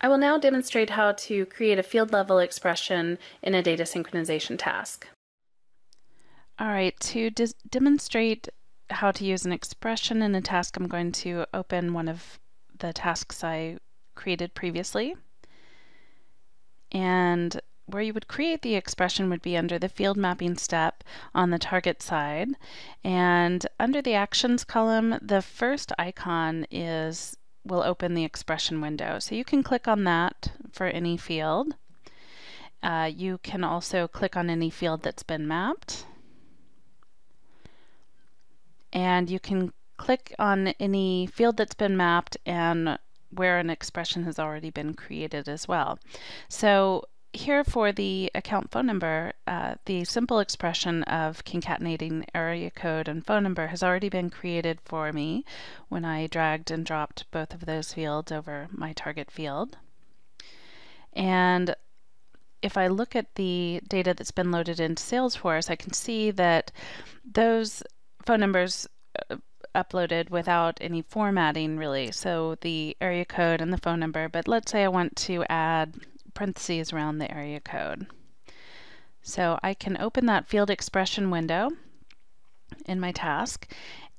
I will now demonstrate how to create a field level expression in a data synchronization task. All right, to demonstrate how to use an expression in a task, I'm going to open one of the tasks I created previously. And where you would create the expression would be under the field mapping step on the target side. And under the actions column, the first icon is will open the expression window. So you can click on that for any field. Uh, you can also click on any field that's been mapped. And you can click on any field that's been mapped and where an expression has already been created as well. So here for the account phone number, uh, the simple expression of concatenating area code and phone number has already been created for me when I dragged and dropped both of those fields over my target field. And if I look at the data that's been loaded into Salesforce, I can see that those phone numbers uh, uploaded without any formatting really. So the area code and the phone number, but let's say I want to add parentheses around the area code. So I can open that field expression window in my task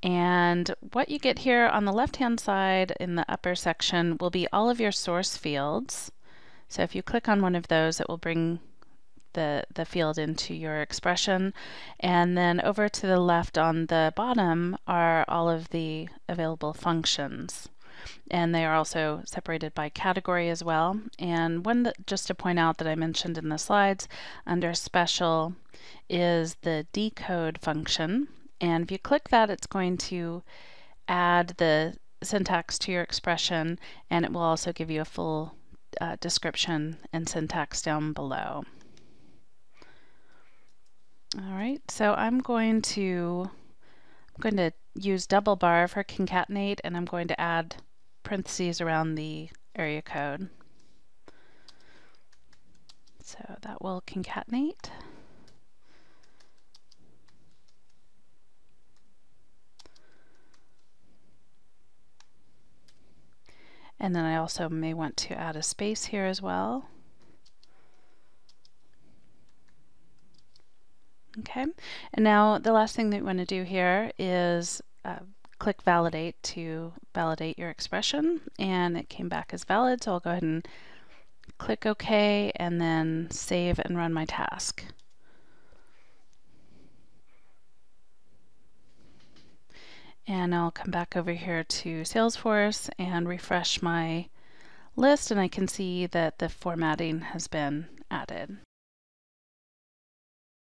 and what you get here on the left hand side in the upper section will be all of your source fields. So if you click on one of those it will bring the, the field into your expression and then over to the left on the bottom are all of the available functions and they are also separated by category as well. And one that, just to point out that I mentioned in the slides, under special is the decode function. And if you click that, it's going to add the syntax to your expression, and it will also give you a full uh, description and syntax down below. All right, so I'm going to I'm going to use double bar for concatenate, and I'm going to add parentheses around the area code. So that will concatenate. And then I also may want to add a space here as well. Okay, and now the last thing that we want to do here is uh, click validate to validate your expression and it came back as valid so I'll go ahead and click OK and then save and run my task. And I'll come back over here to Salesforce and refresh my list and I can see that the formatting has been added.